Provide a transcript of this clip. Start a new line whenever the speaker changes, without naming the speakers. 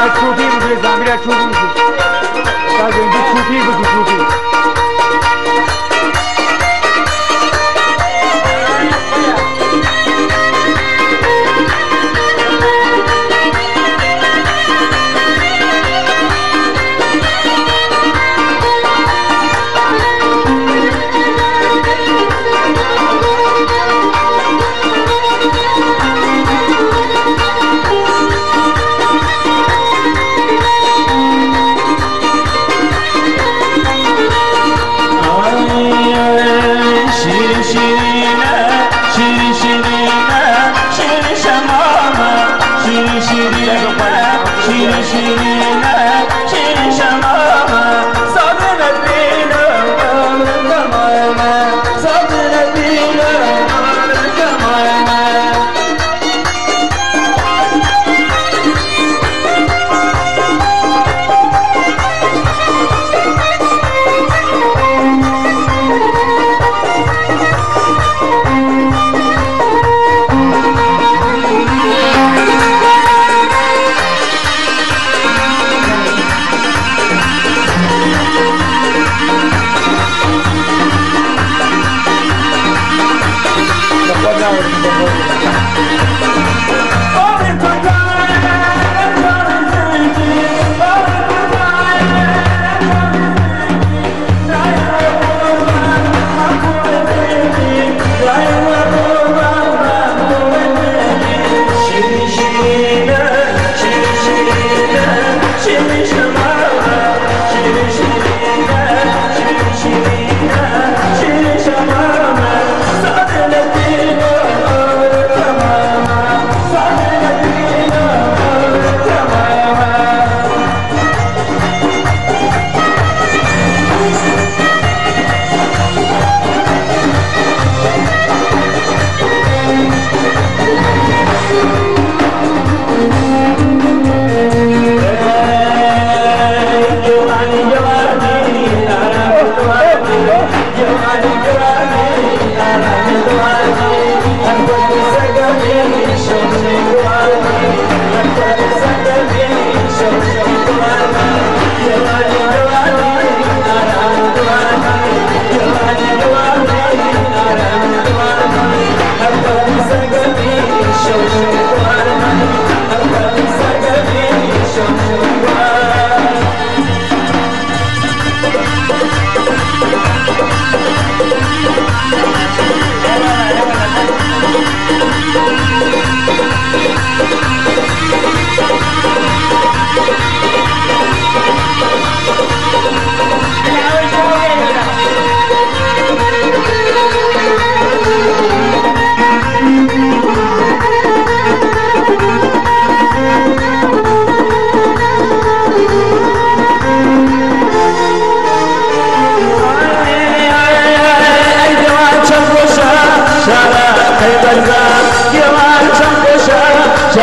Çubim Rıza, biraz
çubim